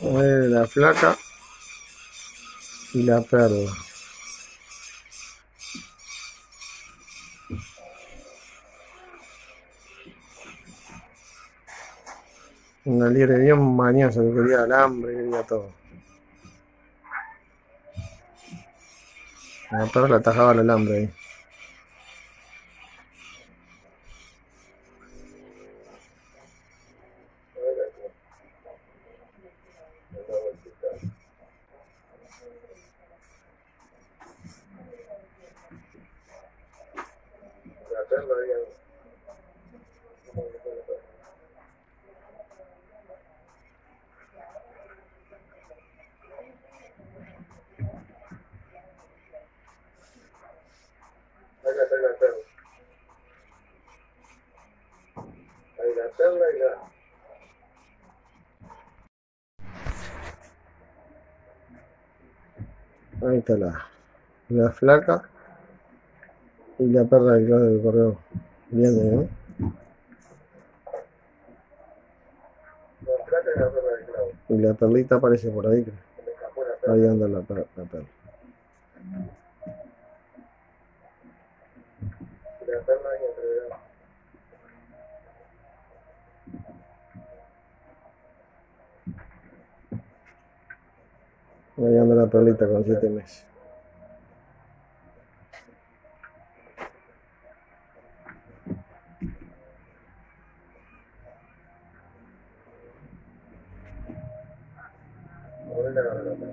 La flaca y la perla. Una liebre bien mañosa que quería alambre, quería todo. La perla atajaba el alambre ahí. Ahí la perla, perla. Ahí la perla y la. Ahí está la, la flaca y la perra del clavo del correo. Bien, ¿eh? Y la perlita aparece por ahí. Ahí anda la, per- la perla. Ahí anda la perlita con siete meses. de Barcelona